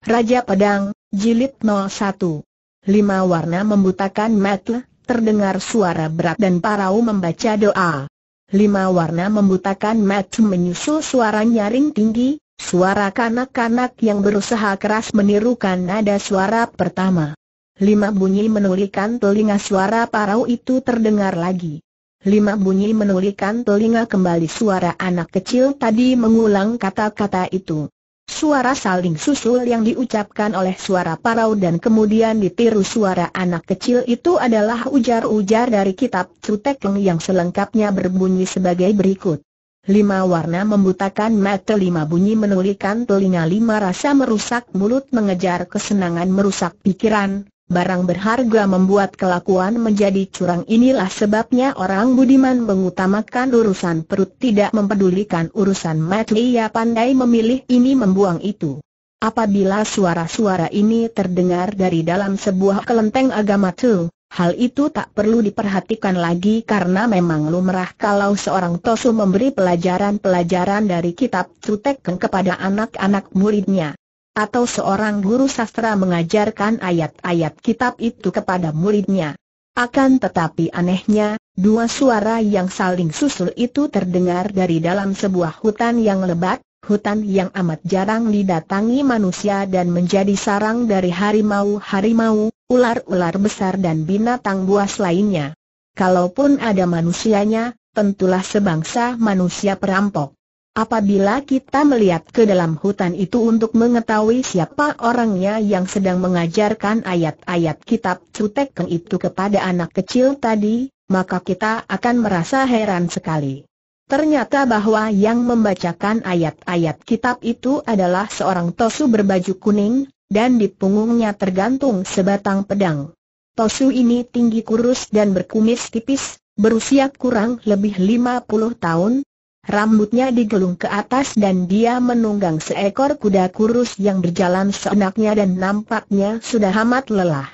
Raja Pedang, Jilid 01 Lima warna membutakan mata, terdengar suara berat dan parau membaca doa. Lima warna membutakan mata menyusul suara nyaring tinggi, suara kanak-kanak yang berusaha keras menirukan nada suara pertama. Lima bunyi menulikan telinga suara parau itu terdengar lagi. Lima bunyi menulikan telinga kembali suara anak kecil tadi mengulang kata-kata itu. Suara saling susul yang diucapkan oleh suara parau dan kemudian ditiru suara anak kecil itu adalah ujar-ujar dari kitab Cutekeng yang selengkapnya berbunyi sebagai berikut. Lima warna membutakan mata lima bunyi menulikan telinga lima rasa merusak mulut mengejar kesenangan merusak pikiran, barang berharga membuat kelakuan menjadi curang. Inilah sebabnya orang budiman mengutamakan urusan perut tidak mempedulikan urusan mati ia pandai memilih ini membuang itu. Apabila suara-suara ini terdengar dari dalam sebuah kelenteng agama tu, hal itu tak perlu diperhatikan lagi karena memang lumrah kalau seorang tosu memberi pelajaran-pelajaran dari kitab Cutek kepada anak-anak muridnya atau seorang guru sastra mengajarkan ayat-ayat kitab itu kepada muridnya. Akan tetapi anehnya, dua suara yang saling susul itu terdengar dari dalam sebuah hutan yang lebat, hutan yang amat jarang didatangi manusia dan menjadi sarang dari harimau-harimau, ular-ular besar dan binatang buas lainnya. Kalaupun ada manusianya, tentulah sebangsa manusia perampok. Apabila kita melihat ke dalam hutan itu untuk mengetahui siapa orangnya yang sedang mengajarkan ayat-ayat kitab Cutekeng itu kepada anak kecil tadi, maka kita akan merasa heran sekali. Ternyata bahwa yang membacakan ayat-ayat kitab itu adalah seorang tosu berbaju kuning, dan di punggungnya tergantung sebatang pedang. Tosu ini tinggi kurus dan berkumis tipis, berusia kurang lebih 50 tahun, Rambutnya digelung ke atas dan dia menunggang seekor kuda kurus yang berjalan seenaknya dan nampaknya sudah amat lelah.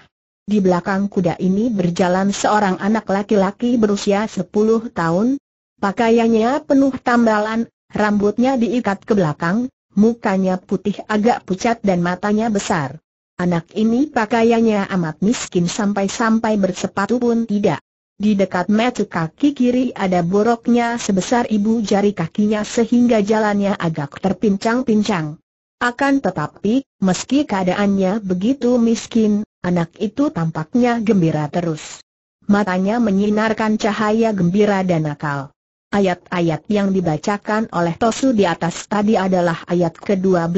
Di belakang kuda ini berjalan seorang anak laki-laki berusia 10 tahun. Pakaiannya penuh tambalan, rambutnya diikat ke belakang, mukanya putih agak pucat dan matanya besar. Anak ini pakaiannya amat miskin sampai-sampai bersepatu pun tidak. Di dekat mata kaki kiri ada boroknya sebesar ibu jari kakinya sehingga jalannya agak terpincang-pincang. Akan tetapi, meski keadaannya begitu miskin, anak itu tampaknya gembira terus. Matanya menyinarkan cahaya gembira dan nakal. Ayat-ayat yang dibacakan oleh Tosu di atas tadi adalah ayat ke-12.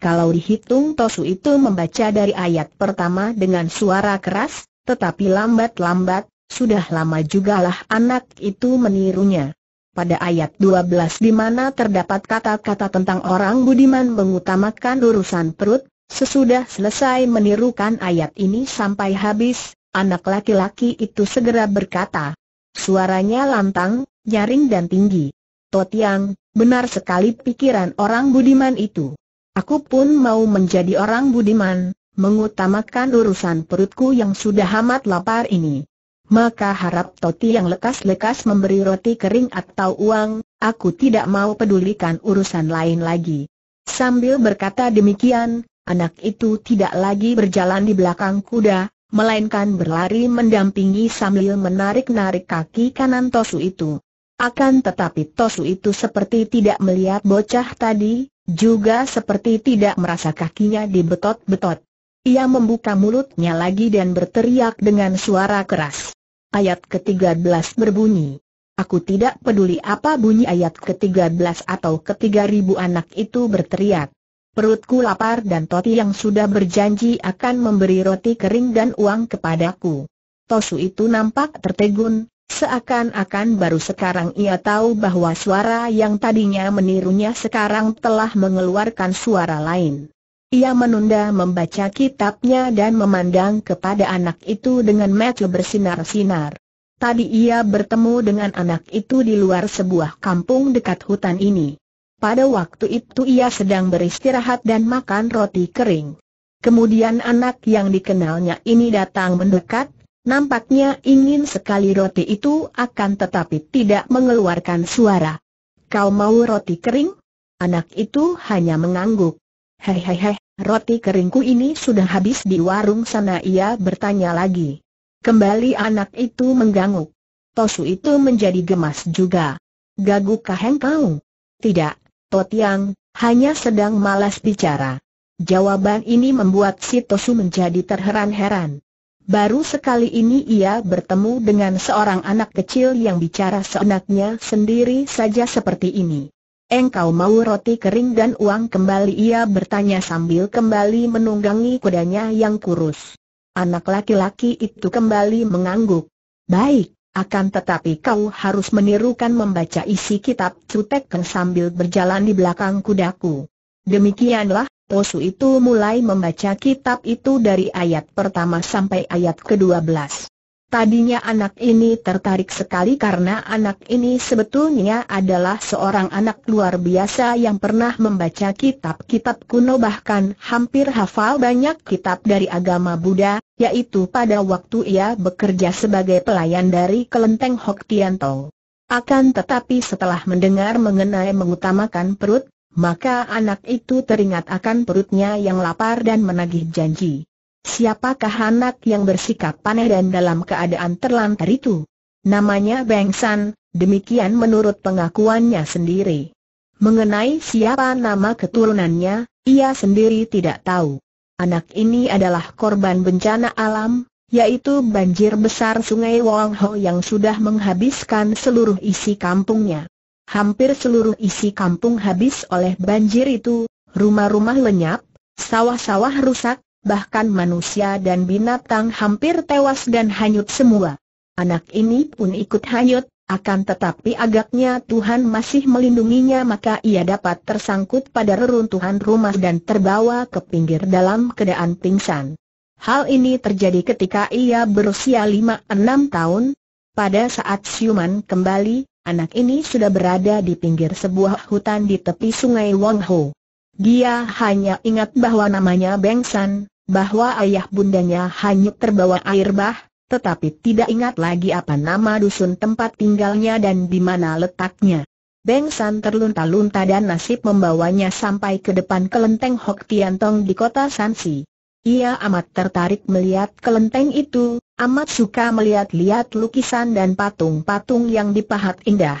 Kalau dihitung Tosu itu membaca dari ayat pertama dengan suara keras, tetapi lambat-lambat, sudah lama jugalah anak itu menirunya. Pada ayat 12 di mana terdapat kata-kata tentang orang budiman mengutamakan urusan perut, sesudah selesai menirukan ayat ini sampai habis, anak laki-laki itu segera berkata. Suaranya lantang, nyaring dan tinggi. Totiang, benar sekali pikiran orang budiman itu. Aku pun mau menjadi orang budiman, mengutamakan urusan perutku yang sudah amat lapar ini maka harap Toti yang lekas-lekas memberi roti kering atau uang, aku tidak mau pedulikan urusan lain lagi. Sambil berkata demikian, anak itu tidak lagi berjalan di belakang kuda, melainkan berlari mendampingi sambil menarik-narik kaki kanan Tosu itu. Akan tetapi Tosu itu seperti tidak melihat bocah tadi, juga seperti tidak merasa kakinya dibetot-betot. Ia membuka mulutnya lagi dan berteriak dengan suara keras. Ayat ke-13 berbunyi. Aku tidak peduli apa bunyi ayat ke-13 atau ketiga ribu anak itu berteriak. Perutku lapar dan Toti yang sudah berjanji akan memberi roti kering dan uang kepadaku. Tosu itu nampak tertegun, seakan-akan baru sekarang ia tahu bahwa suara yang tadinya menirunya sekarang telah mengeluarkan suara lain. Ia menunda membaca kitabnya dan memandang kepada anak itu dengan mata bersinar-sinar. Tadi ia bertemu dengan anak itu di luar sebuah kampung dekat hutan ini. Pada waktu itu ia sedang beristirahat dan makan roti kering. Kemudian anak yang dikenalnya ini datang mendekat, nampaknya ingin sekali roti itu akan tetapi tidak mengeluarkan suara. Kau mau roti kering? Anak itu hanya mengangguk. Hei hei hei, Roti keringku ini sudah habis di warung sana ia bertanya lagi. Kembali anak itu mengganggu. Tosu itu menjadi gemas juga. Gagukah engkau? Tidak, Totiang, hanya sedang malas bicara. Jawaban ini membuat si Tosu menjadi terheran-heran. Baru sekali ini ia bertemu dengan seorang anak kecil yang bicara seenaknya sendiri saja seperti ini. Engkau mau roti kering dan uang kembali ia bertanya sambil kembali menunggangi kudanya yang kurus. Anak laki-laki itu kembali mengangguk. Baik, akan tetapi kau harus menirukan membaca isi kitab Cutekan sambil berjalan di belakang kudaku. Demikianlah, Tosu itu mulai membaca kitab itu dari ayat pertama sampai ayat ke-12. Tadinya anak ini tertarik sekali karena anak ini sebetulnya adalah seorang anak luar biasa yang pernah membaca kitab-kitab kuno bahkan hampir hafal banyak kitab dari agama Buddha, yaitu pada waktu ia bekerja sebagai pelayan dari kelenteng Hok Tianto. Akan tetapi setelah mendengar mengenai mengutamakan perut, maka anak itu teringat akan perutnya yang lapar dan menagih janji. Siapakah anak yang bersikap paneh dan dalam keadaan terlantar itu? Namanya Beng San, demikian menurut pengakuannya sendiri. Mengenai siapa nama keturunannya, ia sendiri tidak tahu. Anak ini adalah korban bencana alam, yaitu banjir besar sungai Wong Ho yang sudah menghabiskan seluruh isi kampungnya. Hampir seluruh isi kampung habis oleh banjir itu, rumah-rumah lenyap, sawah-sawah rusak, bahkan manusia dan binatang hampir tewas dan hanyut semua. Anak ini pun ikut hanyut, akan tetapi agaknya Tuhan masih melindunginya maka ia dapat tersangkut pada reruntuhan rumah dan terbawa ke pinggir dalam keadaan pingsan. Hal ini terjadi ketika ia berusia 5-6 tahun. Pada saat siuman kembali, anak ini sudah berada di pinggir sebuah hutan di tepi sungai Wongho. Dia hanya ingat bahwa namanya Bengsan, bahwa ayah bundanya hanyut terbawa air bah, tetapi tidak ingat lagi apa nama dusun tempat tinggalnya dan di mana letaknya. Beng San terlunta-lunta dan nasib membawanya sampai ke depan kelenteng Hok Tiantong di kota Sansi. Ia amat tertarik melihat kelenteng itu, amat suka melihat-lihat lukisan dan patung-patung yang dipahat indah.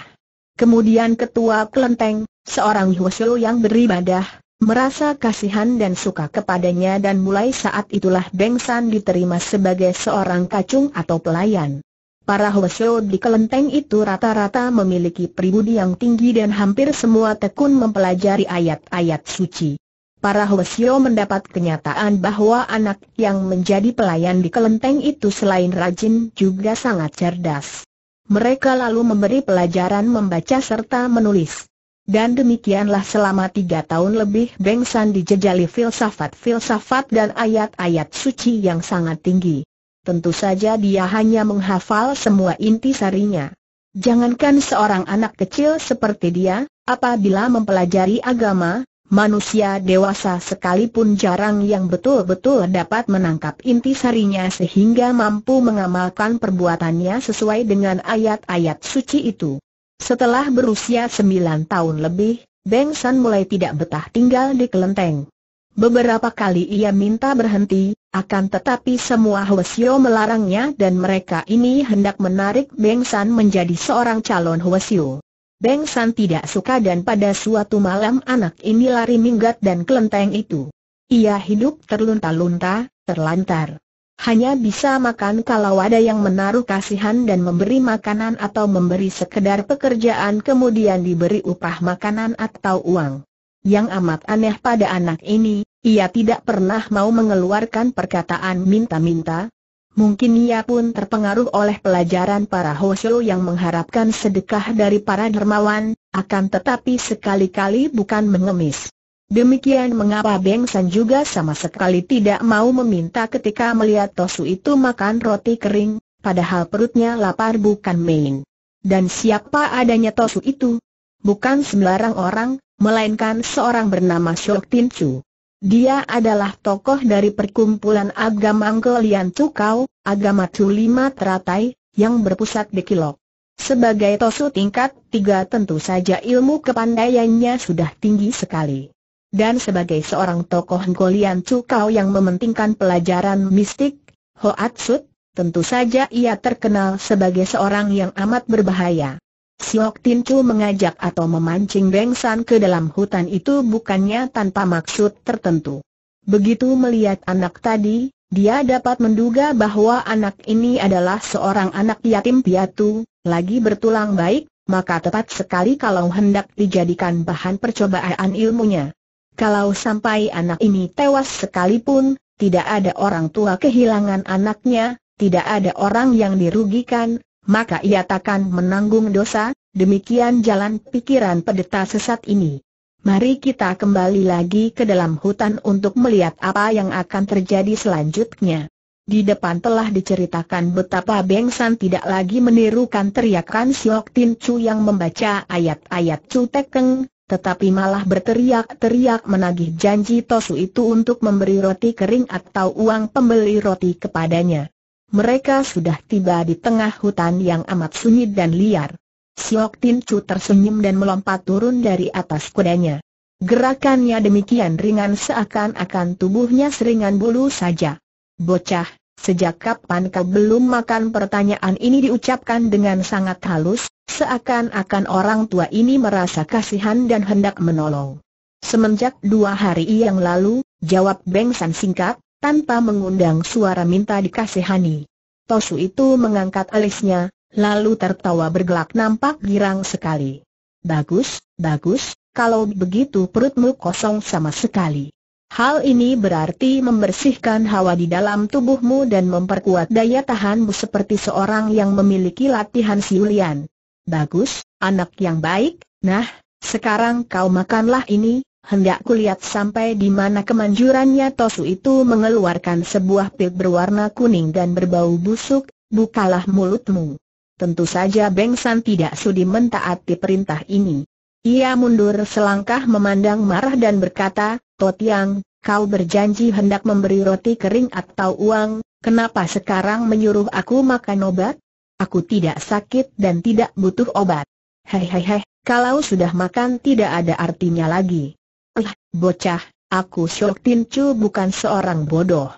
Kemudian ketua kelenteng, seorang Hwasyo yang beribadah, merasa kasihan dan suka kepadanya dan mulai saat itulah Beng San diterima sebagai seorang kacung atau pelayan. Para Hwasyo di kelenteng itu rata-rata memiliki pribudi yang tinggi dan hampir semua tekun mempelajari ayat-ayat suci. Para Hwasyo mendapat kenyataan bahwa anak yang menjadi pelayan di kelenteng itu selain rajin juga sangat cerdas. Mereka lalu memberi pelajaran membaca serta menulis. Dan demikianlah selama tiga tahun lebih Beng San dijejali filsafat-filsafat dan ayat-ayat suci yang sangat tinggi. Tentu saja dia hanya menghafal semua inti sarinya. Jangankan seorang anak kecil seperti dia, apabila mempelajari agama, manusia dewasa sekalipun jarang yang betul-betul dapat menangkap inti sarinya sehingga mampu mengamalkan perbuatannya sesuai dengan ayat-ayat suci itu. Setelah berusia sembilan tahun lebih, Beng San mulai tidak betah tinggal di kelenteng. Beberapa kali ia minta berhenti, akan tetapi semua Hwasyo melarangnya dan mereka ini hendak menarik Beng San menjadi seorang calon Hwasyo. Beng San tidak suka dan pada suatu malam anak ini lari minggat dan kelenteng itu. Ia hidup terlunta-lunta, terlantar hanya bisa makan kalau ada yang menaruh kasihan dan memberi makanan atau memberi sekedar pekerjaan kemudian diberi upah makanan atau uang. Yang amat aneh pada anak ini, ia tidak pernah mau mengeluarkan perkataan minta-minta. Mungkin ia pun terpengaruh oleh pelajaran para Hosho yang mengharapkan sedekah dari para dermawan, akan tetapi sekali-kali bukan mengemis. Demikian mengapa Beng San juga sama sekali tidak mau meminta ketika melihat Tosu itu makan roti kering, padahal perutnya lapar bukan main. Dan siapa adanya Tosu itu? Bukan sembarang orang, melainkan seorang bernama Shok Tin Chu. Dia adalah tokoh dari perkumpulan agama Anggolian Tukau, agama Chu Lima Teratai, yang berpusat di Kilok. Sebagai Tosu tingkat tiga tentu saja ilmu kepandaiannya sudah tinggi sekali. Dan sebagai seorang tokoh Golian Cukau yang mementingkan pelajaran mistik, Hoatsut, tentu saja ia terkenal sebagai seorang yang amat berbahaya. Siok Tin Chu mengajak atau memancing Beng San ke dalam hutan itu bukannya tanpa maksud tertentu. Begitu melihat anak tadi, dia dapat menduga bahwa anak ini adalah seorang anak yatim piatu, lagi bertulang baik, maka tepat sekali kalau hendak dijadikan bahan percobaan ilmunya. Kalau sampai anak ini tewas sekalipun, tidak ada orang tua kehilangan anaknya, tidak ada orang yang dirugikan, maka ia takkan menanggung dosa, demikian jalan pikiran pendeta sesat ini. Mari kita kembali lagi ke dalam hutan untuk melihat apa yang akan terjadi selanjutnya. Di depan telah diceritakan betapa Beng San tidak lagi menirukan teriakan Siok Tin Chu yang membaca ayat-ayat Chu Tekeng, tetapi malah berteriak-teriak menagih janji Tosu itu untuk memberi roti kering atau uang pembeli roti kepadanya. Mereka sudah tiba di tengah hutan yang amat sunyi dan liar. Siok Tin Chu tersenyum dan melompat turun dari atas kudanya. Gerakannya demikian ringan seakan-akan tubuhnya seringan bulu saja. Bocah, sejak kapan kau belum makan pertanyaan ini diucapkan dengan sangat halus, seakan-akan orang tua ini merasa kasihan dan hendak menolong. Semenjak dua hari yang lalu, jawab Beng San singkat, tanpa mengundang suara minta dikasihani. Tosu itu mengangkat alisnya, lalu tertawa bergelak nampak girang sekali. Bagus, bagus, kalau begitu perutmu kosong sama sekali. Hal ini berarti membersihkan hawa di dalam tubuhmu dan memperkuat daya tahanmu seperti seorang yang memiliki latihan siulian. Bagus, anak yang baik, nah, sekarang kau makanlah ini, hendak kulihat sampai di mana kemanjurannya Tosu itu mengeluarkan sebuah pil berwarna kuning dan berbau busuk, bukalah mulutmu. Tentu saja Beng San tidak sudi mentaati perintah ini. Ia mundur selangkah memandang marah dan berkata, Totiang, kau berjanji hendak memberi roti kering atau uang, kenapa sekarang menyuruh aku makan obat? Aku tidak sakit dan tidak butuh obat. Hei hei hei, kalau sudah makan tidak ada artinya lagi. Eh, bocah, aku Syok Tin Chu bukan seorang bodoh.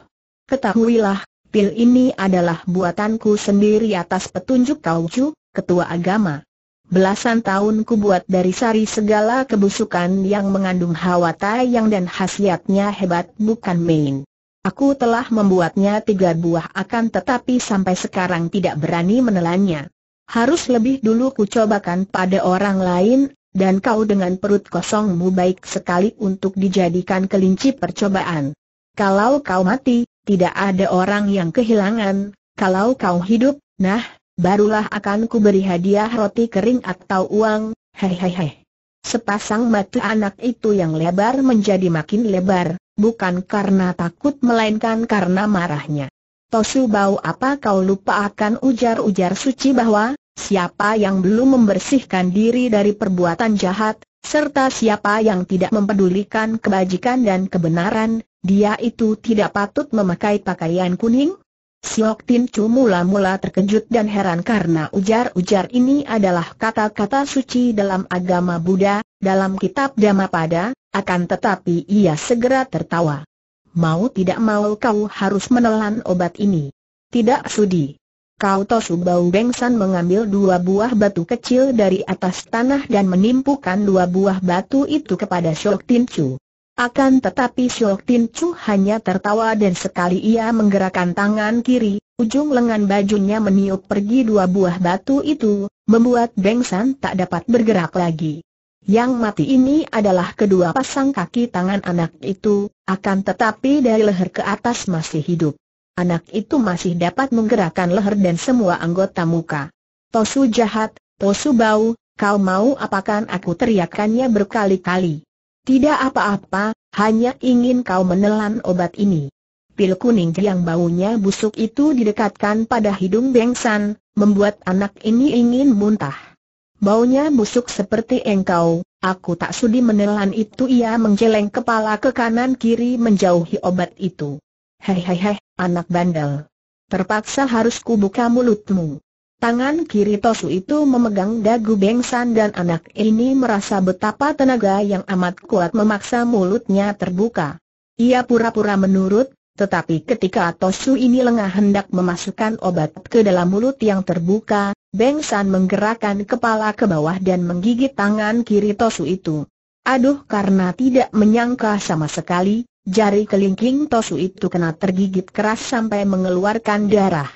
Ketahuilah, pil ini adalah buatanku sendiri atas petunjuk Kau Chu, ketua agama. Belasan tahun ku buat dari sari segala kebusukan yang mengandung hawa tayang dan khasiatnya hebat bukan main. Aku telah membuatnya tiga buah akan tetapi sampai sekarang tidak berani menelannya. Harus lebih dulu ku cobakan pada orang lain, dan kau dengan perut kosongmu baik sekali untuk dijadikan kelinci percobaan. Kalau kau mati, tidak ada orang yang kehilangan, kalau kau hidup, nah, barulah akan ku beri hadiah roti kering atau uang, hei. Sepasang mata anak itu yang lebar menjadi makin lebar, bukan karena takut melainkan karena marahnya. Tosu bau apa kau lupa akan ujar-ujar suci bahwa, siapa yang belum membersihkan diri dari perbuatan jahat, serta siapa yang tidak mempedulikan kebajikan dan kebenaran, dia itu tidak patut memakai pakaian kuning? Siok Tin Chu mula-mula terkejut dan heran karena ujar-ujar ini adalah kata-kata suci dalam agama Buddha, dalam kitab Dhammapada, akan tetapi ia segera tertawa. Mau tidak mau kau harus menelan obat ini. Tidak sudi. Kau Tosu Bau Bengsan mengambil dua buah batu kecil dari atas tanah dan menimpukan dua buah batu itu kepada Siok Tin Chu. Akan tetapi Siok Tin Chu hanya tertawa dan sekali ia menggerakkan tangan kiri, ujung lengan bajunya meniup pergi dua buah batu itu, membuat Beng San tak dapat bergerak lagi. Yang mati ini adalah kedua pasang kaki tangan anak itu, akan tetapi dari leher ke atas masih hidup. Anak itu masih dapat menggerakkan leher dan semua anggota muka. Tosu jahat, Tosu bau, kau mau apakan aku teriakannya berkali-kali. Tidak apa-apa, hanya ingin kau menelan obat ini. Pil kuning yang baunya busuk itu didekatkan pada hidung Bengsan, membuat anak ini ingin muntah. Baunya busuk seperti engkau, aku tak sudi menelan itu ia menjeleng kepala ke kanan kiri menjauhi obat itu. Hei hei hei, anak bandel. Terpaksa harus kubuka mulutmu. Tangan kiri Tosu itu memegang dagu Bengsan dan anak ini merasa betapa tenaga yang amat kuat memaksa mulutnya terbuka. Ia pura-pura menurut, tetapi ketika Tosu ini lengah hendak memasukkan obat ke dalam mulut yang terbuka, Bengsan menggerakkan kepala ke bawah dan menggigit tangan kiri Tosu itu. Aduh karena tidak menyangka sama sekali, jari kelingking Tosu itu kena tergigit keras sampai mengeluarkan darah.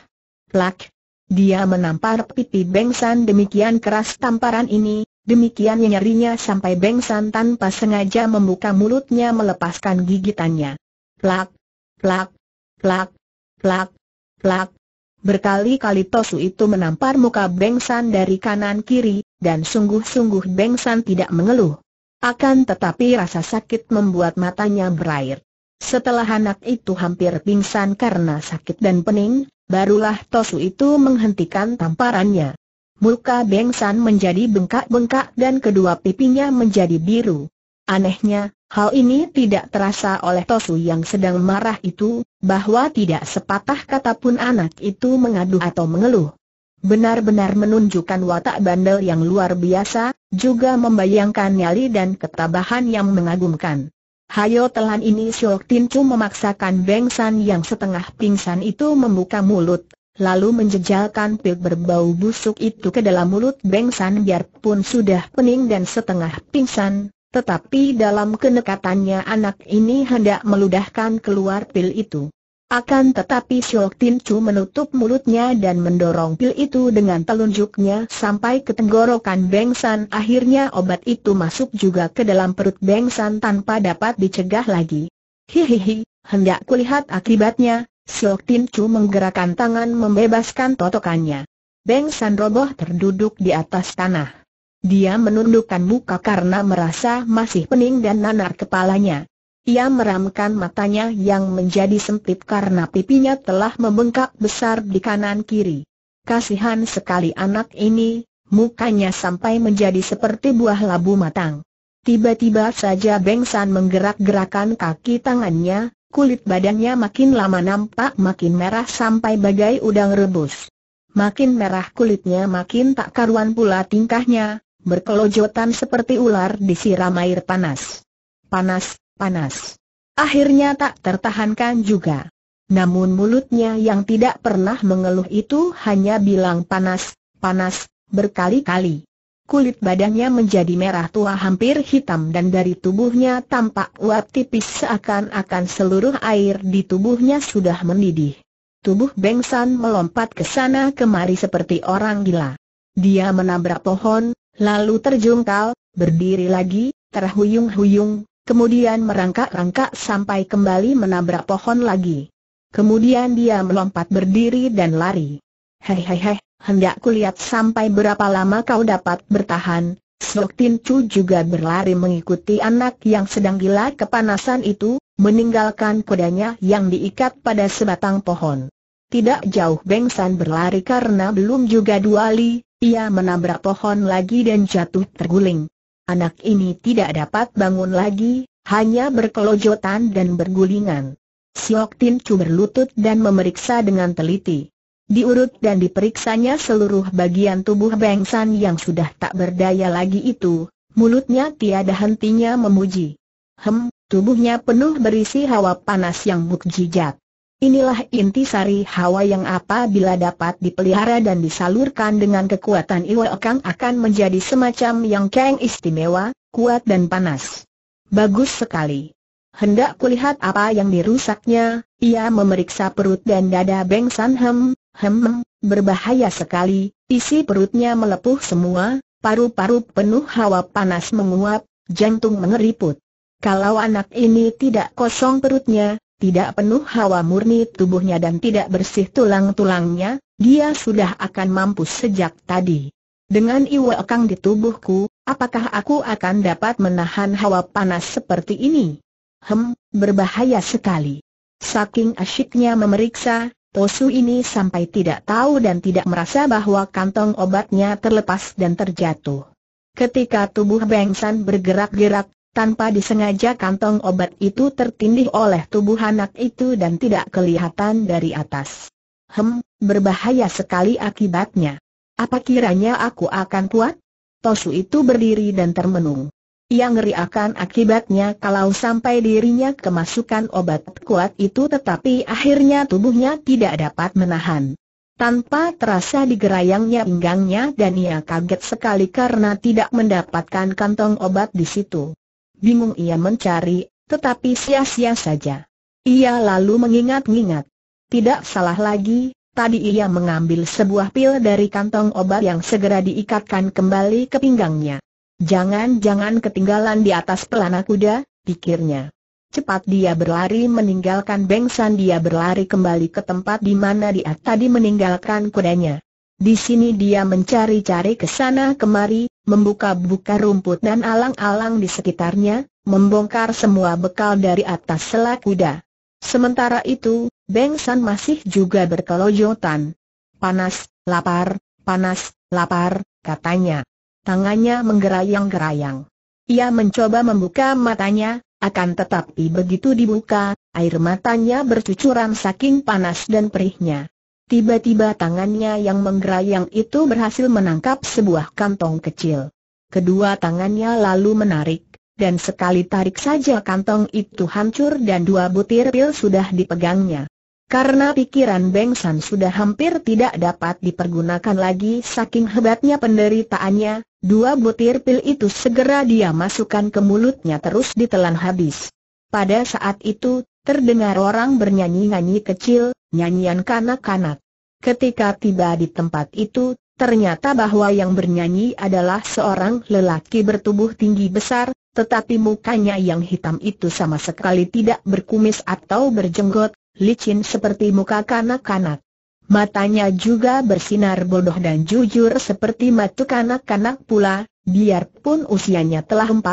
Plak! Dia menampar pipi Bengsan demikian keras tamparan ini, demikian nyerinya sampai Bengsan tanpa sengaja membuka mulutnya melepaskan gigitannya. Plak, plak, plak, plak, plak. Berkali-kali Tosu itu menampar muka Bengsan dari kanan kiri, dan sungguh-sungguh Bengsan tidak mengeluh. Akan tetapi rasa sakit membuat matanya berair. Setelah anak itu hampir pingsan karena sakit dan pening, Barulah Tosu itu menghentikan tamparannya. Muka Bengsan menjadi bengkak-bengkak dan kedua pipinya menjadi biru. Anehnya, hal ini tidak terasa oleh Tosu yang sedang marah itu, bahwa tidak sepatah kata pun anak itu mengadu atau mengeluh. Benar-benar menunjukkan watak bandel yang luar biasa, juga membayangkan nyali dan ketabahan yang mengagumkan. Hayo telan ini Siok Tin Chu memaksakan Beng San yang setengah pingsan itu membuka mulut, lalu menjejalkan pil berbau busuk itu ke dalam mulut Beng San biarpun sudah pening dan setengah pingsan, tetapi dalam kenekatannya anak ini hendak meludahkan keluar pil itu. Akan tetapi Siok Tin Chu menutup mulutnya dan mendorong pil itu dengan telunjuknya sampai ke tenggorokan Beng San. Akhirnya obat itu masuk juga ke dalam perut Beng San tanpa dapat dicegah lagi. Hihihi, hendak kulihat akibatnya, Siok Tin Chu menggerakkan tangan membebaskan totokannya. Beng San roboh terduduk di atas tanah. Dia menundukkan muka karena merasa masih pening dan nanar kepalanya. Ia meramkan matanya yang menjadi sempit karena pipinya telah membengkak besar di kanan kiri. Kasihan sekali anak ini, mukanya sampai menjadi seperti buah labu matang. Tiba-tiba saja Bengsan menggerak-gerakan kaki tangannya, kulit badannya makin lama nampak makin merah sampai bagai udang rebus. Makin merah kulitnya makin tak karuan pula tingkahnya, berkelojotan seperti ular disiram air panas. Panas, panas. Akhirnya tak tertahankan juga. Namun mulutnya yang tidak pernah mengeluh itu hanya bilang panas, panas, berkali-kali. Kulit badannya menjadi merah tua hampir hitam dan dari tubuhnya tampak uap tipis seakan-akan seluruh air di tubuhnya sudah mendidih. Tubuh Bengsan melompat ke sana kemari seperti orang gila. Dia menabrak pohon, lalu terjungkal, berdiri lagi, terhuyung-huyung, kemudian merangkak-rangkak sampai kembali menabrak pohon lagi. Kemudian dia melompat berdiri dan lari. Hei hei hei, hendak kulihat sampai berapa lama kau dapat bertahan. Sok Tin Chu juga berlari mengikuti anak yang sedang gila kepanasan itu, meninggalkan kudanya yang diikat pada sebatang pohon. Tidak jauh Beng San berlari karena belum juga dua li, ia menabrak pohon lagi dan jatuh terguling. Anak ini tidak dapat bangun lagi, hanya berkelojotan dan bergulingan. Siok Tin Chu berlutut dan memeriksa dengan teliti. Diurut dan diperiksanya seluruh bagian tubuh Beng San yang sudah tak berdaya lagi itu, mulutnya tiada hentinya memuji. Hem, tubuhnya penuh berisi hawa panas yang mukjizat. Inilah inti sari hawa yang apabila dapat dipelihara dan disalurkan dengan kekuatan Iwa Kang akan menjadi semacam yang keng istimewa, kuat dan panas. Bagus sekali. Hendak kulihat apa yang dirusaknya, ia memeriksa perut dan dada Beng San Hem, hem, berbahaya sekali, isi perutnya melepuh semua, paru-paru penuh hawa panas menguap, jantung mengeriput. Kalau anak ini tidak kosong perutnya, tidak penuh hawa murni tubuhnya dan tidak bersih tulang-tulangnya, dia sudah akan mampus sejak tadi. Dengan iwa kang di tubuhku, apakah aku akan dapat menahan hawa panas seperti ini? Hem, berbahaya sekali. Saking asyiknya memeriksa, Tosu ini sampai tidak tahu dan tidak merasa bahwa kantong obatnya terlepas dan terjatuh. Ketika tubuh Bengsan bergerak-gerak, tanpa disengaja kantong obat itu tertindih oleh tubuh anak itu dan tidak kelihatan dari atas. Hem, berbahaya sekali akibatnya. Apa kiranya aku akan kuat? Tosu itu berdiri dan termenung. Ia ngeri akan akibatnya kalau sampai dirinya kemasukan obat kuat itu tetapi akhirnya tubuhnya tidak dapat menahan. Tanpa terasa digerayangnya pinggangnya dan ia kaget sekali karena tidak mendapatkan kantong obat di situ. Bingung ia mencari, tetapi sia-sia saja. Ia lalu mengingat-ingat. Tidak salah lagi, tadi ia mengambil sebuah pil dari kantong obat yang segera diikatkan kembali ke pinggangnya. Jangan-jangan ketinggalan di atas pelana kuda, pikirnya. Cepat dia berlari meninggalkan Bengsan dia berlari kembali ke tempat di mana dia tadi meninggalkan kudanya. Di sini dia mencari-cari ke sana kemari, membuka-buka rumput dan alang-alang di sekitarnya, membongkar semua bekal dari atas selak kuda. Sementara itu, Bengsan masih juga berkelojotan. Panas, lapar, panas, lapar, katanya tangannya menggerayang-gerayang. Ia mencoba membuka matanya, akan tetapi begitu dibuka, air matanya bercucuran saking panas dan perihnya. Tiba-tiba tangannya yang menggerayang itu berhasil menangkap sebuah kantong kecil. Kedua tangannya lalu menarik, dan sekali tarik saja kantong itu hancur dan dua butir pil sudah dipegangnya. Karena pikiran Beng San sudah hampir tidak dapat dipergunakan lagi saking hebatnya penderitaannya, dua butir pil itu segera dia masukkan ke mulutnya terus ditelan habis. Pada saat itu, terdengar orang bernyanyi-nyanyi kecil, nyanyian kanak-kanak. Ketika tiba di tempat itu, ternyata bahwa yang bernyanyi adalah seorang lelaki bertubuh tinggi besar, tetapi mukanya yang hitam itu sama sekali tidak berkumis atau berjenggot, licin seperti muka kanak-kanak. Matanya juga bersinar bodoh dan jujur seperti mata kanak-kanak pula, biarpun usianya telah 40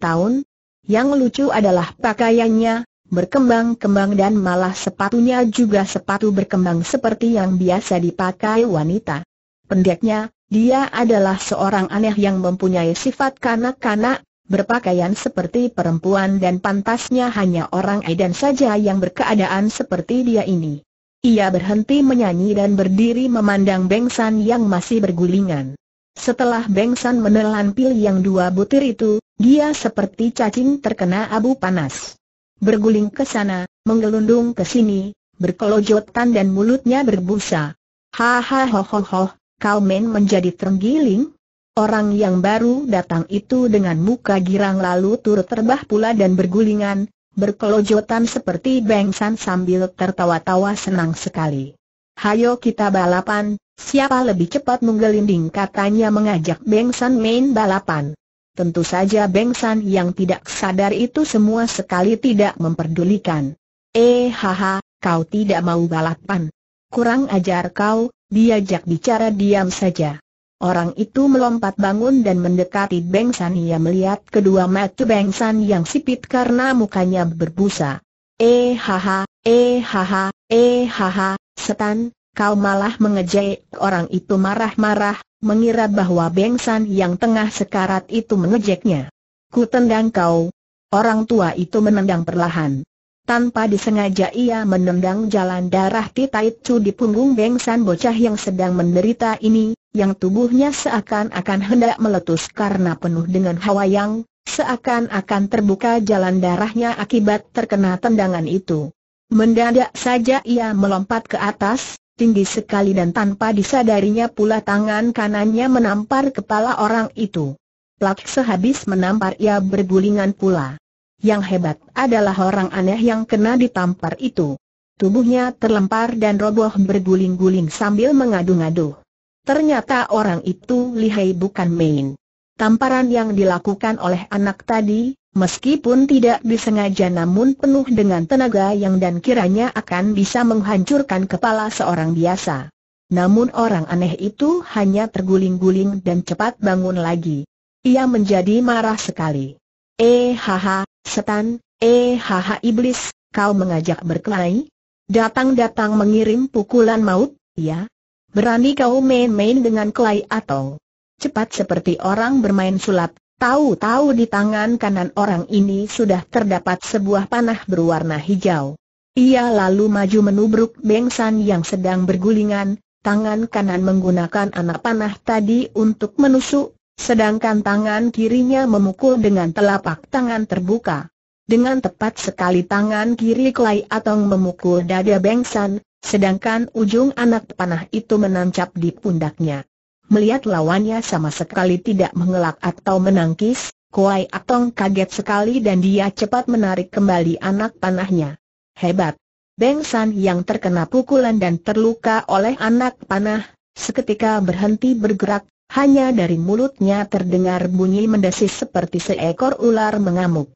tahun. Yang lucu adalah pakaiannya, berkembang-kembang dan malah sepatunya juga sepatu berkembang seperti yang biasa dipakai wanita. Pendeknya, dia adalah seorang aneh yang mempunyai sifat kanak-kanak, berpakaian seperti perempuan dan pantasnya hanya orang edan saja yang berkeadaan seperti dia ini. Ia berhenti menyanyi dan berdiri memandang Bengsan yang masih bergulingan. Setelah Bengsan menelan pil yang dua butir itu, dia seperti cacing terkena abu panas. Berguling ke sana, menggelundung ke sini, berkelojotan dan mulutnya berbusa. Hahaha ho ho ho, kau main menjadi terenggiling? Orang yang baru datang itu dengan muka girang lalu turut terbah pula dan bergulingan, berkelojotan seperti bengsan sambil tertawa-tawa senang sekali. Hayo kita balapan, siapa lebih cepat menggelinding katanya mengajak bengsan main balapan. Tentu saja bengsan yang tidak sadar itu semua sekali tidak memperdulikan. Eh haha, kau tidak mau balapan. Kurang ajar kau, diajak bicara diam saja. Orang itu melompat bangun dan mendekati Beng San. Ia melihat kedua mata Beng San yang sipit karena mukanya berbusa. Eh haha, eh haha, eh haha, setan, kau malah mengejek orang itu marah-marah, mengira bahwa Beng San yang tengah sekarat itu mengejeknya. Ku tendang kau. Orang tua itu menendang perlahan. Tanpa disengaja ia menendang jalan darah Titai Chu di punggung Beng San bocah yang sedang menderita ini, yang tubuhnya seakan-akan hendak meletus karena penuh dengan hawa yang seakan-akan terbuka jalan darahnya akibat terkena tendangan itu. Mendadak saja ia melompat ke atas, tinggi sekali dan tanpa disadarinya pula tangan kanannya menampar kepala orang itu. Plak sehabis menampar ia bergulingan pula. Yang hebat adalah orang aneh yang kena ditampar itu. Tubuhnya terlempar dan roboh berguling-guling sambil mengadu-ngadu. Ternyata orang itu lihai bukan main. Tamparan yang dilakukan oleh anak tadi, meskipun tidak disengaja namun penuh dengan tenaga yang dan kiranya akan bisa menghancurkan kepala seorang biasa. Namun orang aneh itu hanya terguling-guling dan cepat bangun lagi. Ia menjadi marah sekali. Eh haha, setan, eh haha iblis, kau mengajak berkelahi? Datang-datang mengirim pukulan maut, ya? Berani kau main-main dengan kelai atau cepat seperti orang bermain sulap, tahu-tahu di tangan kanan orang ini sudah terdapat sebuah panah berwarna hijau. Ia lalu maju menubruk Bengsan yang sedang bergulingan, tangan kanan menggunakan anak panah tadi untuk menusuk, sedangkan tangan kirinya memukul dengan telapak tangan terbuka. Dengan tepat sekali tangan kiri Klai Atong memukul dada Bengsan, sedangkan ujung anak panah itu menancap di pundaknya. Melihat lawannya sama sekali tidak mengelak atau menangkis, Kuai Atong kaget sekali dan dia cepat menarik kembali anak panahnya. Hebat! Bengsan yang terkena pukulan dan terluka oleh anak panah, seketika berhenti bergerak, hanya dari mulutnya terdengar bunyi mendesis seperti seekor ular mengamuk.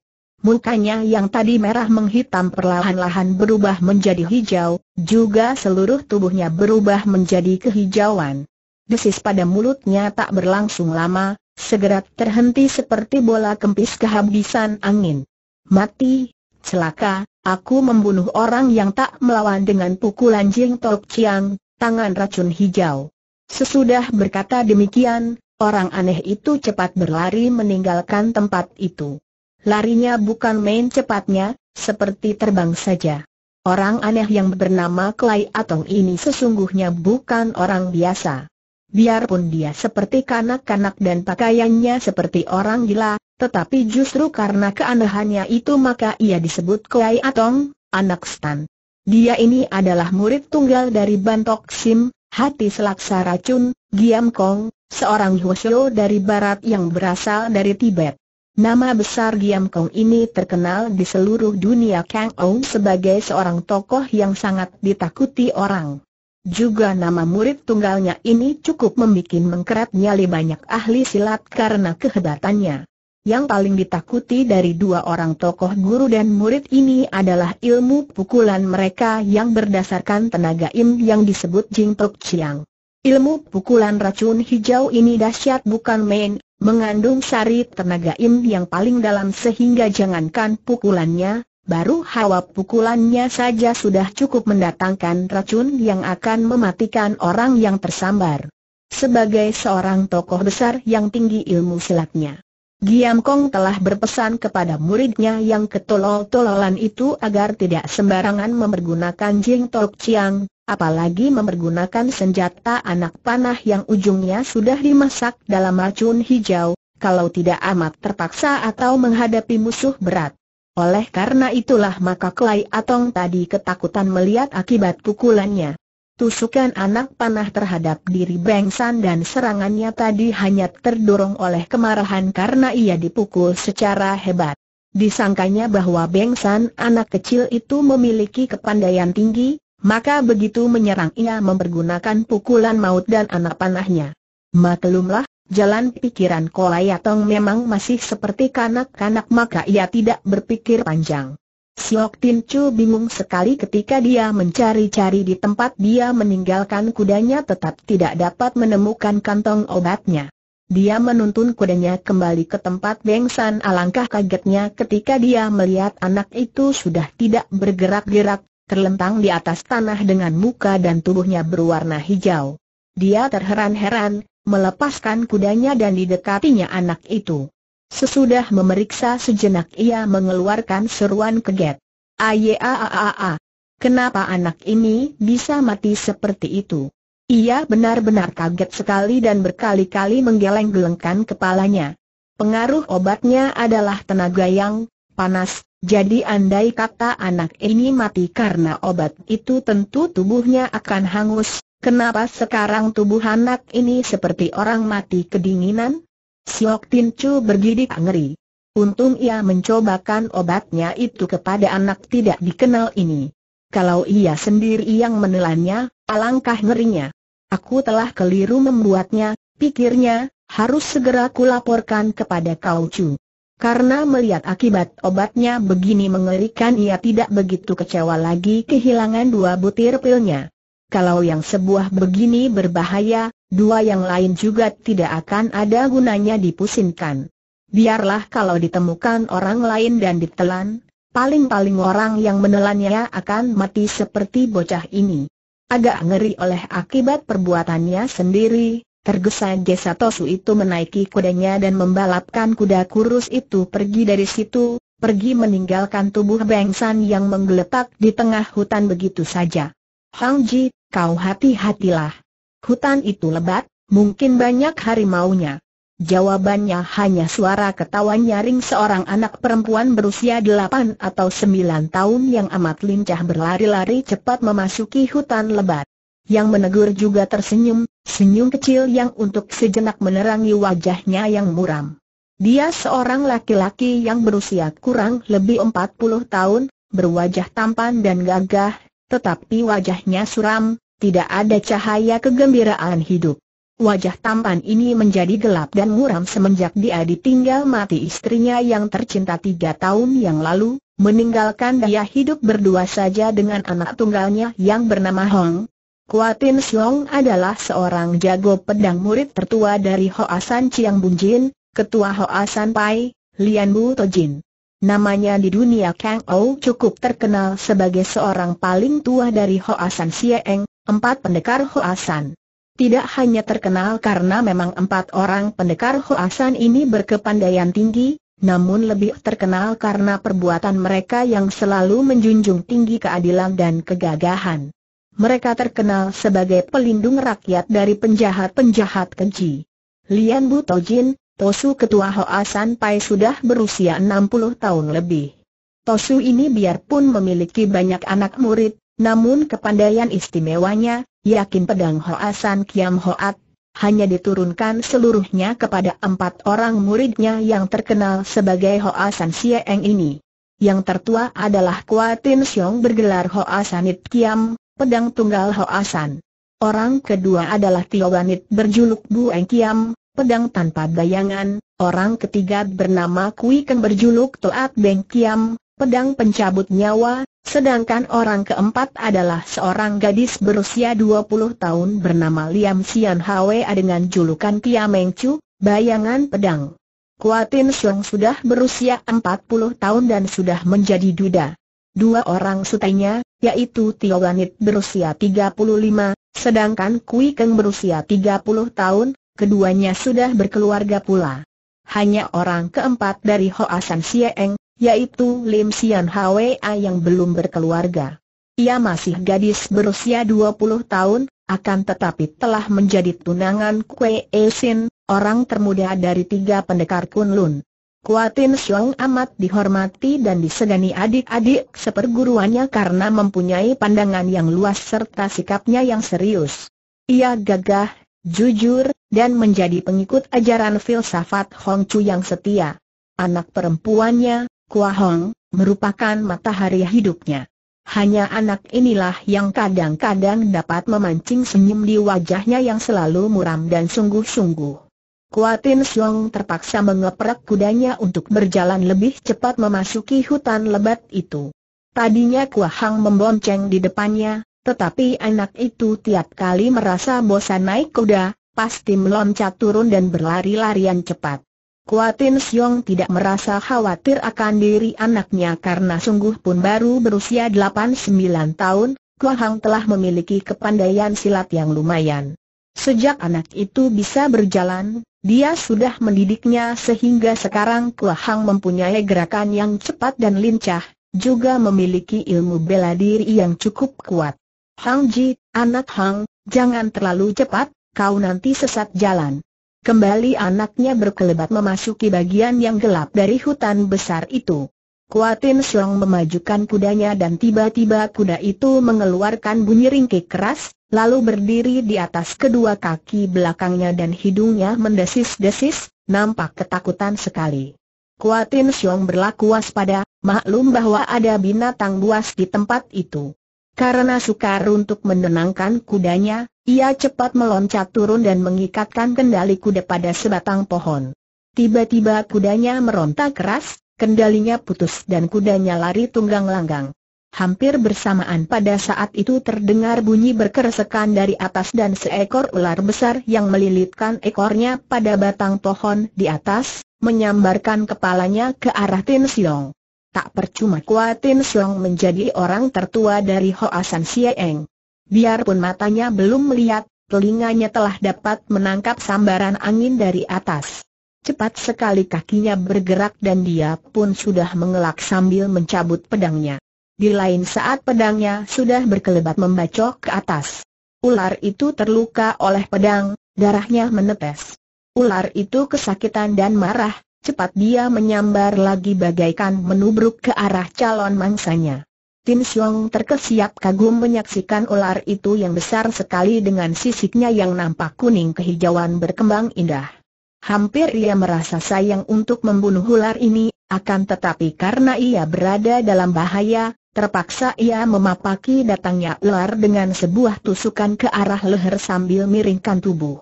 Mukanya yang tadi merah menghitam perlahan-lahan berubah menjadi hijau, juga seluruh tubuhnya berubah menjadi kehijauan. Desis pada mulutnya tak berlangsung lama, segera terhenti seperti bola kempis kehabisan angin. Mati, celaka, aku membunuh orang yang tak melawan dengan pukulan Jing Tok Chiang, tangan racun hijau. Sesudah berkata demikian, orang aneh itu cepat berlari meninggalkan tempat itu. Larinya bukan main cepatnya, seperti terbang saja. Orang aneh yang bernama Klai Atong ini sesungguhnya bukan orang biasa. Biarpun dia seperti kanak-kanak dan pakaiannya seperti orang gila, tetapi justru karena keanehannya itu maka ia disebut Klai Atong, anak Stan. Dia ini adalah murid tunggal dari Bantok Sim, hati selaksa racun, Giam Kong, seorang Hwasyo dari barat yang berasal dari Tibet. Nama besar Giam Kong ini terkenal di seluruh dunia Kang Ou sebagai seorang tokoh yang sangat ditakuti orang. Juga nama murid tunggalnya ini cukup membuat mengkeret nyali banyak ahli silat karena kehebatannya. Yang paling ditakuti dari dua orang tokoh guru dan murid ini adalah ilmu pukulan mereka yang berdasarkan tenaga im yang disebut Jing Tok Chiang. Ilmu pukulan racun hijau ini dahsyat bukan main, mengandung sari tenaga im yang paling dalam sehingga jangankan pukulannya, baru hawa pukulannya saja sudah cukup mendatangkan racun yang akan mematikan orang yang tersambar. Sebagai seorang tokoh besar yang tinggi ilmu silatnya, Giam Kong telah berpesan kepada muridnya yang ketolol-tololan itu agar tidak sembarangan mempergunakan Jing Tok Chiang, apalagi mempergunakan senjata anak panah yang ujungnya sudah dimasak dalam racun hijau, kalau tidak amat terpaksa atau menghadapi musuh berat. Oleh karena itulah maka Klai Atong tadi ketakutan melihat akibat pukulannya. Tusukan anak panah terhadap diri Bengsan dan serangannya tadi hanya terdorong oleh kemarahan karena ia dipukul secara hebat. Disangkanya bahwa Bengsan anak kecil itu memiliki kepandaian tinggi, maka begitu menyerang ia mempergunakan pukulan maut dan anak panahnya. Maklumlah, jalan pikiran Kolayatong memang masih seperti kanak-kanak maka ia tidak berpikir panjang. Siok Tin Chu bingung sekali ketika dia mencari-cari di tempat dia meninggalkan kudanya tetap tidak dapat menemukan kantong obatnya. Dia menuntun kudanya kembali ke tempat Bengsan alangkah kagetnya ketika dia melihat anak itu sudah tidak bergerak-gerak, terlentang di atas tanah dengan muka dan tubuhnya berwarna hijau. Dia terheran-heran, melepaskan kudanya dan didekatinya anak itu. Sesudah memeriksa sejenak ia mengeluarkan seruan keget. Ayaaaa. Kenapa anak ini bisa mati seperti itu? Ia benar-benar kaget sekali dan berkali-kali menggeleng-gelengkan kepalanya. Pengaruh obatnya adalah tenaga yang panas, jadi andai kata anak ini mati karena obat itu tentu tubuhnya akan hangus, kenapa sekarang tubuh anak ini seperti orang mati kedinginan? Siok Tin Chu bergidik ngeri. Untung ia mencobakan obatnya itu kepada anak tidak dikenal ini. Kalau ia sendiri yang menelannya, alangkah ngerinya. Aku telah keliru membuatnya, pikirnya, harus segera kulaporkan kepada Kau Chu. Karena melihat akibat obatnya begini mengerikan ia tidak begitu kecewa lagi kehilangan dua butir pilnya. Kalau yang sebuah begini berbahaya, dua yang lain juga tidak akan ada gunanya dipusingkan. Biarlah kalau ditemukan orang lain dan ditelan, paling-paling orang yang menelannya akan mati seperti bocah ini. Agak ngeri oleh akibat perbuatannya sendiri, Tergesa-gesa Tosu itu menaiki kudanya dan membalapkan kuda kurus itu pergi dari situ, pergi meninggalkan tubuh Bengsan yang menggeletak di tengah hutan begitu saja. Hang Ji, kau hati-hatilah. Hutan itu lebat, mungkin banyak harimaunya. Jawabannya hanya suara ketawa nyaring seorang anak perempuan berusia delapan atau sembilan tahun yang amat lincah berlari-lari cepat memasuki hutan lebat. Yang menegur juga tersenyum, senyum kecil yang untuk sejenak menerangi wajahnya yang muram. Dia seorang laki-laki yang berusia kurang lebih empat puluh tahun, berwajah tampan dan gagah, tetapi wajahnya suram, tidak ada cahaya kegembiraan hidup. Wajah tampan ini menjadi gelap dan muram semenjak dia ditinggal mati istrinya yang tercinta tiga tahun yang lalu, meninggalkan dia hidup berdua saja dengan anak tunggalnya yang bernama Hong. Kuatin Siong adalah seorang jago pedang murid tertua dari Hoasan Chiang Bunjin, ketua Hoasan Pai, Lian Bu Tojin. Namanya di dunia Kang Ou cukup terkenal sebagai seorang paling tua dari Hoasan Sieng, empat pendekar Hoasan tidak hanya terkenal karena memang empat orang pendekar Hoasan ini berkepandaian tinggi, namun lebih terkenal karena perbuatan mereka yang selalu menjunjung tinggi keadilan dan kegagahan. Mereka terkenal sebagai pelindung rakyat dari penjahat-penjahat keji. Lian Bu Tojin, Tosu Ketua Hoasan Pai sudah berusia 60 tahun lebih. Tosu ini biarpun memiliki banyak anak murid, namun kepandaian istimewanya, yakin pedang Hoasan Kiam Hoat, hanya diturunkan seluruhnya kepada empat orang muridnya yang terkenal sebagai Hoasan Sieng ini. Yang tertua adalah Kuatin Siong bergelar Hoasanit Kiam, pedang tunggal Hoasan. Orang kedua adalah Tiowanit berjuluk Bueng Kiam, pedang tanpa bayangan. Orang ketiga bernama Kui Keng berjuluk Toat Beng Kiam, pedang pencabut nyawa, sedangkan orang keempat adalah seorang gadis berusia 20 tahun bernama Liam Sian Hwa dengan julukan Kiameng Chu, bayangan pedang. Kuatin Siong sudah berusia 40 tahun dan sudah menjadi duda. Dua orang sutainya, yaitu Tio Wanit berusia 35, sedangkan Kui Keng berusia 30 tahun, keduanya sudah berkeluarga pula. Hanya orang keempat dari Hoasan Sieng, yaitu Lim Sian Hwa yang belum berkeluarga. Ia masih gadis berusia 20 tahun, akan tetapi telah menjadi tunangan Kue Esin, orang termuda dari tiga pendekar Kunlun. Kuatin Xiong amat dihormati dan disegani adik-adik seperguruannya karena mempunyai pandangan yang luas serta sikapnya yang serius. Ia gagah, jujur, dan menjadi pengikut ajaran filsafat Hong Chu yang setia. Anak perempuannya, Kua Hong, merupakan matahari hidupnya. Hanya anak inilah yang kadang-kadang dapat memancing senyum di wajahnya yang selalu muram dan sungguh-sungguh. Kuatin Siong terpaksa mengeprek kudanya untuk berjalan lebih cepat memasuki hutan lebat itu. Tadinya Kua Hang membonceng di depannya, tetapi anak itu tiap kali merasa bosan naik kuda, pasti meloncat turun dan berlari-larian cepat. Kuatin Siong tidak merasa khawatir akan diri anaknya karena sungguh pun baru berusia 8-9 tahun, Kua Hang telah memiliki kepandaian silat yang lumayan. Sejak anak itu bisa berjalan, dia sudah mendidiknya sehingga sekarang Kua Hang mempunyai gerakan yang cepat dan lincah, juga memiliki ilmu bela diri yang cukup kuat. Hang Ji, anak Hang, jangan terlalu cepat, kau nanti sesat jalan. Kembali anaknya berkelebat memasuki bagian yang gelap dari hutan besar itu. Kuatin Siong memajukan kudanya dan tiba-tiba kuda itu mengeluarkan bunyi ringkik keras, lalu berdiri di atas kedua kaki belakangnya dan hidungnya mendesis-desis, nampak ketakutan sekali. Kuatin Siong berlaku waspada, maklum bahwa ada binatang buas di tempat itu. Karena sukar untuk menenangkan kudanya, ia cepat meloncat turun dan mengikatkan kendali kuda pada sebatang pohon. Tiba-tiba kudanya meronta keras, kendalinya putus dan kudanya lari tunggang langgang. Hampir bersamaan pada saat itu terdengar bunyi berkeresekan dari atas dan seekor ular besar yang melilitkan ekornya pada batang pohon di atas, menyambarkan kepalanya ke arah Tin Siong. Tak percuma kuat Tin Siong menjadi orang tertua dari Hoasan Sieng. Biarpun matanya belum melihat, telinganya telah dapat menangkap sambaran angin dari atas. Cepat sekali kakinya bergerak dan dia pun sudah mengelak sambil mencabut pedangnya. Di lain saat pedangnya sudah berkelebat membacok ke atas. ular itu terluka oleh pedang, darahnya menetes. Ular itu kesakitan dan marah, cepat dia menyambar lagi bagaikan menubruk ke arah calon mangsanya. Tin Siong terkesiap kagum menyaksikan ular itu yang besar sekali dengan sisiknya yang nampak kuning kehijauan berkembang indah. Hampir ia merasa sayang untuk membunuh ular ini, akan tetapi karena ia berada dalam bahaya, terpaksa ia memapaki datangnya ular dengan sebuah tusukan ke arah leher sambil miringkan tubuh.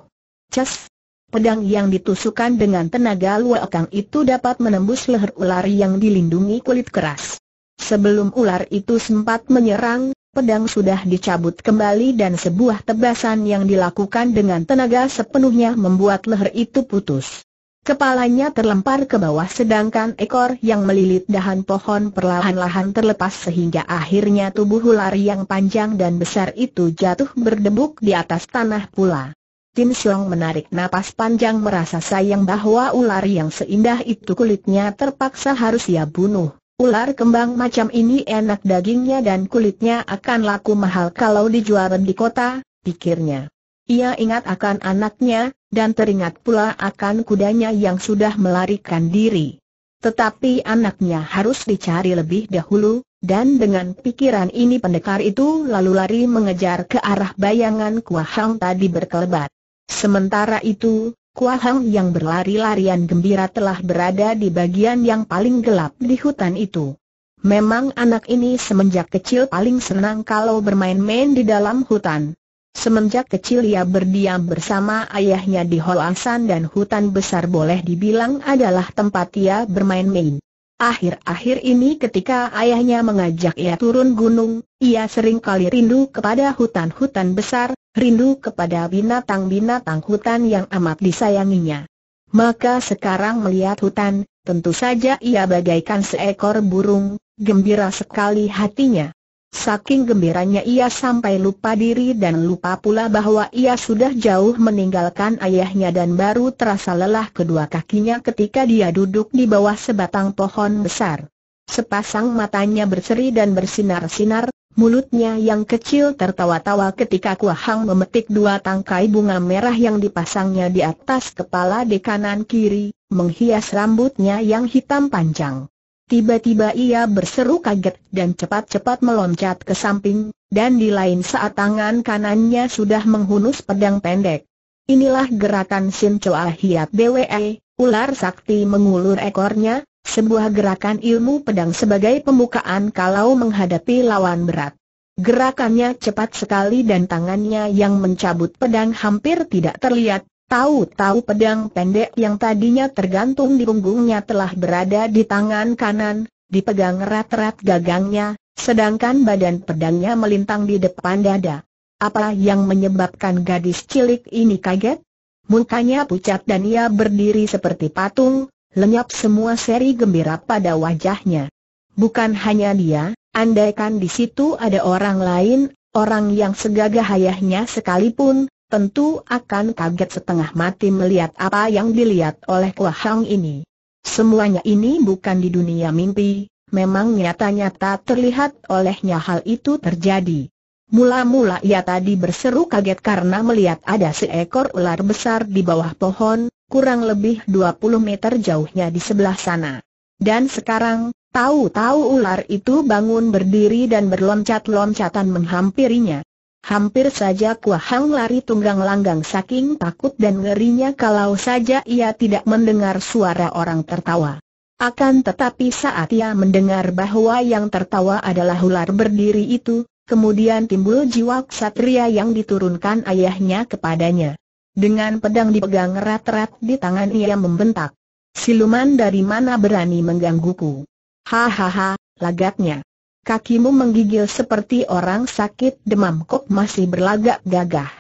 Ces! Pedang yang ditusukkan dengan tenaga luakang itu dapat menembus leher ular yang dilindungi kulit keras. Sebelum ular itu sempat menyerang, pedang sudah dicabut kembali dan sebuah tebasan yang dilakukan dengan tenaga sepenuhnya membuat leher itu putus. Kepalanya terlempar ke bawah sedangkan ekor yang melilit dahan pohon perlahan-lahan terlepas sehingga akhirnya tubuh ular yang panjang dan besar itu jatuh berdebuk di atas tanah pula. Tin Siong menarik napas panjang merasa sayang bahwa ular yang seindah itu kulitnya terpaksa harus ia bunuh. Ular kembang macam ini enak dagingnya dan kulitnya akan laku mahal kalau dijual di kota, pikirnya. Ia ingat akan anaknya, dan teringat pula akan kudanya yang sudah melarikan diri. Tetapi anaknya harus dicari lebih dahulu, dan dengan pikiran ini pendekar itu lalu lari mengejar ke arah bayangan Kuahang tadi berkelebat. Sementara itu, Kuahang yang berlari-larian gembira telah berada di bagian yang paling gelap di hutan itu. Memang anak ini semenjak kecil paling senang kalau bermain-main di dalam hutan. Semenjak kecil ia berdiam bersama ayahnya di holasan dan hutan besar boleh dibilang adalah tempat ia bermain-main. Akhir-akhir ini ketika ayahnya mengajak ia turun gunung, ia sering kali rindu kepada hutan-hutan besar, rindu kepada binatang-binatang hutan yang amat disayanginya. Maka sekarang melihat hutan, tentu saja ia bagaikan seekor burung, gembira sekali hatinya. Saking gembiranya ia sampai lupa diri dan lupa pula bahwa ia sudah jauh meninggalkan ayahnya dan baru terasa lelah kedua kakinya ketika dia duduk di bawah sebatang pohon besar. Sepasang matanya berseri dan bersinar-sinar, Mulutnya yang kecil tertawa-tawa ketika Kuahang memetik dua tangkai bunga merah yang dipasangnya di atas kepala di kanan kiri, menghias rambutnya yang hitam panjang. Tiba-tiba ia berseru kaget dan cepat-cepat meloncat ke samping, dan di lain saat tangan kanannya sudah menghunus pedang pendek. Inilah gerakan Sin Choa Hiat BWE, ular sakti mengulur ekornya, sebuah gerakan ilmu pedang sebagai pembukaan kalau menghadapi lawan berat. Gerakannya cepat sekali dan tangannya yang mencabut pedang hampir tidak terlihat, tahu-tahu pedang pendek yang tadinya tergantung di punggungnya telah berada di tangan kanan, dipegang erat-erat gagangnya, sedangkan badan pedangnya melintang di depan dada. Apa yang menyebabkan gadis cilik ini kaget? Mukanya pucat dan ia berdiri seperti patung, lenyap semua seri gembira pada wajahnya. Bukan hanya dia, andaikan di situ ada orang lain, orang yang segagah ayahnya sekalipun, tentu akan kaget setengah mati melihat apa yang dilihat oleh Kuahang ini. Semuanya ini bukan di dunia mimpi, memang nyata-nyata terlihat olehnya hal itu terjadi. Mula-mula ia tadi berseru kaget karena melihat ada seekor ular besar di bawah pohon, kurang lebih 20 meter jauhnya di sebelah sana. Dan sekarang, tahu-tahu ular itu bangun berdiri dan berloncat-loncatan menghampirinya. Hampir saja Kuahang lari tunggang langgang saking takut dan ngerinya kalau saja ia tidak mendengar suara orang tertawa. Akan tetapi saat ia mendengar bahwa yang tertawa adalah ular berdiri itu, kemudian timbul jiwa ksatria yang diturunkan ayahnya kepadanya. Dengan pedang dipegang erat-erat di tangan ia membentak. Siluman dari mana berani menggangguku? Hahaha, lagatnya. Kakimu menggigil seperti orang sakit demam kok masih berlagak gagah.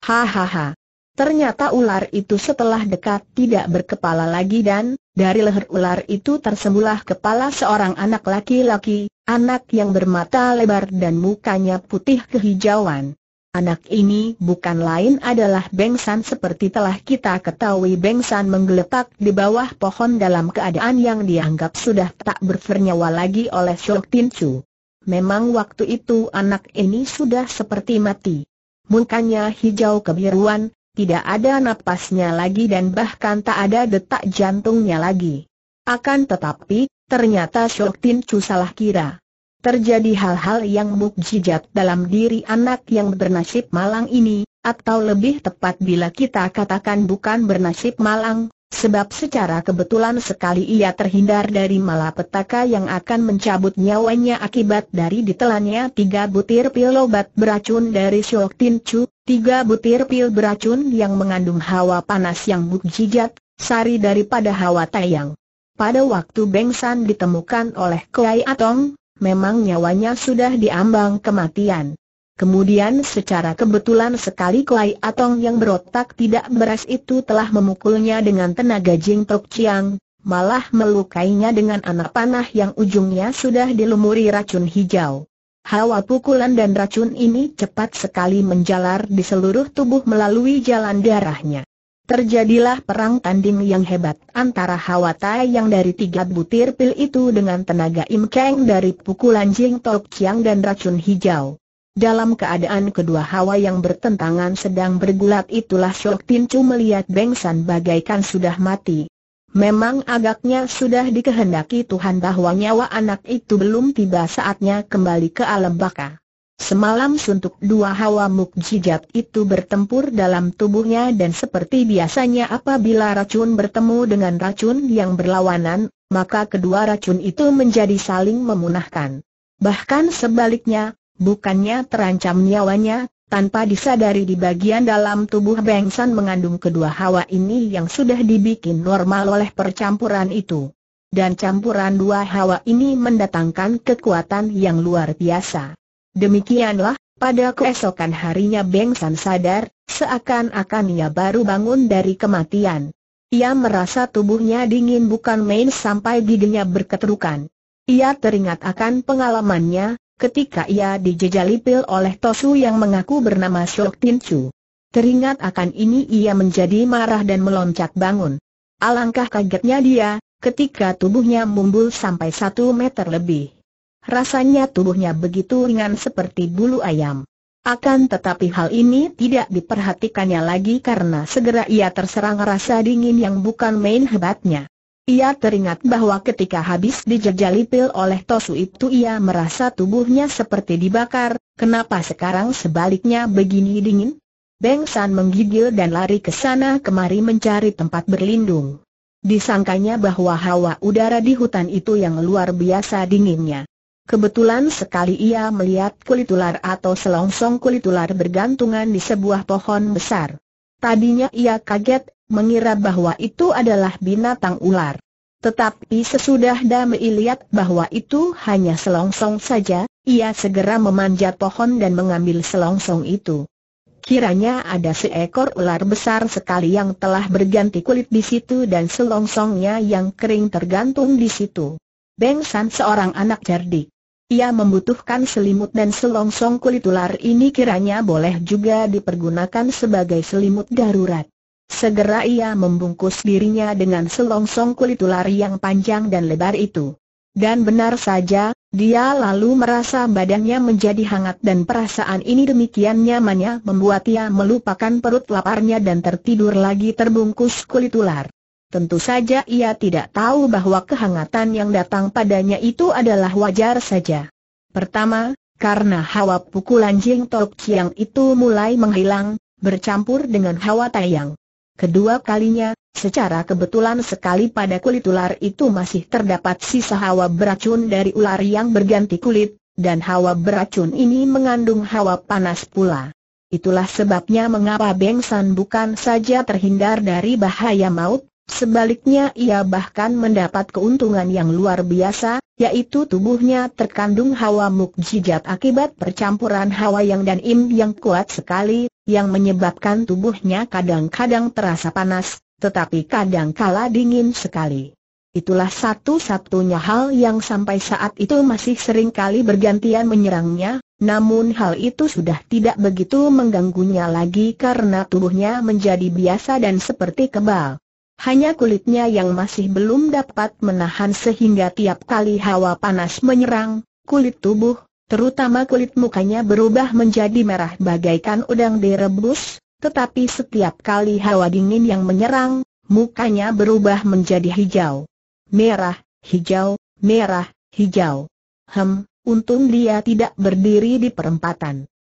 Hahaha. Ternyata ular itu setelah dekat tidak berkepala lagi dan, dari leher ular itu tersembulah kepala seorang anak laki-laki, anak yang bermata lebar dan mukanya putih kehijauan. Anak ini bukan lain adalah Bengsan seperti telah kita ketahui Bengsan menggeletak di bawah pohon dalam keadaan yang dianggap sudah tak bernyawa lagi oleh Shok Tin Chu. Memang waktu itu anak ini sudah seperti mati. mukanya hijau kebiruan, tidak ada napasnya lagi dan bahkan tak ada detak jantungnya lagi. Akan tetapi, ternyata Shok Tin Chu salah kira. Terjadi hal-hal yang mukjizat dalam diri anak yang bernasib malang ini, atau lebih tepat bila kita katakan bukan bernasib malang, sebab secara kebetulan sekali ia terhindar dari malapetaka yang akan mencabut nyawanya akibat dari ditelannya tiga butir pil obat beracun dari Shok Tin Chu, tiga butir pil beracun yang mengandung hawa panas yang mukjizat, sari daripada hawa tayang. Pada waktu Beng San ditemukan oleh Kuai Atong, memang nyawanya sudah diambang kematian. Kemudian secara kebetulan sekali Kuai Atong yang berotak tidak beres itu telah memukulnya dengan tenaga Jing Tok Chiang, malah melukainya dengan anak panah yang ujungnya sudah dilumuri racun hijau. Hawa pukulan dan racun ini cepat sekali menjalar di seluruh tubuh melalui jalan darahnya. Terjadilah perang tanding yang hebat antara Hawa Tai yang dari tiga butir pil itu dengan tenaga Im Kang dari pukulan Jing Tok Chiang dan racun hijau. Dalam keadaan kedua hawa yang bertentangan sedang bergulat itulah Shok Tin Chu melihat Beng San bagaikan sudah mati. Memang agaknya sudah dikehendaki Tuhan bahwa nyawa anak itu belum tiba saatnya kembali ke alam baka. Semalam suntuk dua hawa mukjizat itu bertempur dalam tubuhnya dan seperti biasanya apabila racun bertemu dengan racun yang berlawanan, maka kedua racun itu menjadi saling memunahkan. Bahkan sebaliknya, bukannya terancam nyawanya, tanpa disadari di bagian dalam tubuh Beng San mengandung kedua hawa ini yang sudah dibikin normal oleh percampuran itu. Dan campuran dua hawa ini mendatangkan kekuatan yang luar biasa. Demikianlah, pada keesokan harinya Beng San sadar, seakan-akan ia baru bangun dari kematian. Ia merasa tubuhnya dingin bukan main sampai giginya berketerukan. Ia teringat akan pengalamannya, ketika ia dijejali pil oleh Tosu yang mengaku bernama Shok Tin Chu. Teringat akan ini ia menjadi marah dan meloncat bangun. Alangkah kagetnya dia, ketika tubuhnya mumbul sampai satu meter lebih. Rasanya tubuhnya begitu ringan seperti bulu ayam. Akan tetapi hal ini tidak diperhatikannya lagi karena segera ia terserang rasa dingin yang bukan main hebatnya. Ia teringat bahwa ketika habis dijejali pil oleh Tosu itu ia merasa tubuhnya seperti dibakar, kenapa sekarang sebaliknya begini dingin? Beng San menggigil dan lari ke sana kemari mencari tempat berlindung. Disangkanya bahwa hawa udara di hutan itu yang luar biasa dinginnya. Kebetulan sekali ia melihat kulit ular atau selongsong kulit ular bergantungan di sebuah pohon besar. Tadinya ia kaget, mengira bahwa itu adalah binatang ular. Tetapi sesudah Dame lihat bahwa itu hanya selongsong saja, ia segera memanjat pohon dan mengambil selongsong itu. Kiranya ada seekor ular besar sekali yang telah berganti kulit di situ dan selongsongnya yang kering tergantung di situ. Beng San seorang anak cerdik. Ia membutuhkan selimut dan selongsong kulit ular ini kiranya boleh juga dipergunakan sebagai selimut darurat. Segera ia membungkus dirinya dengan selongsong kulit ular yang panjang dan lebar itu. Dan benar saja, dia lalu merasa badannya menjadi hangat dan perasaan ini demikian nyamannya membuat ia melupakan perut laparnya dan tertidur lagi terbungkus kulit ular. Tentu saja ia tidak tahu bahwa kehangatan yang datang padanya itu adalah wajar saja. Pertama, karena hawa pukulan Jing Tok Chiang itu mulai menghilang, bercampur dengan hawa tayang. Kedua kalinya, secara kebetulan sekali pada kulit ular itu masih terdapat sisa hawa beracun dari ular yang berganti kulit, dan hawa beracun ini mengandung hawa panas pula. Itulah sebabnya mengapa Beng San bukan saja terhindar dari bahaya maut, sebaliknya ia bahkan mendapat keuntungan yang luar biasa, yaitu tubuhnya terkandung hawa mukjizat akibat percampuran hawa yang dan im yang kuat sekali, yang menyebabkan tubuhnya kadang-kadang terasa panas, tetapi kadang-kala dingin sekali. Itulah satu-satunya hal yang sampai saat itu masih sering kali bergantian menyerangnya, namun hal itu sudah tidak begitu mengganggunya lagi karena tubuhnya menjadi biasa dan seperti kebal. Hanya kulitnya yang masih belum dapat menahan sehingga tiap kali hawa panas menyerang, kulit tubuh, Terutama kulit mukanya berubah menjadi merah bagaikan udang direbus, tetapi setiap kali hawa dingin yang menyerang, mukanya berubah menjadi hijau. Merah, hijau, merah, hijau. Hem, untung dia tidak berdiri di perempatan.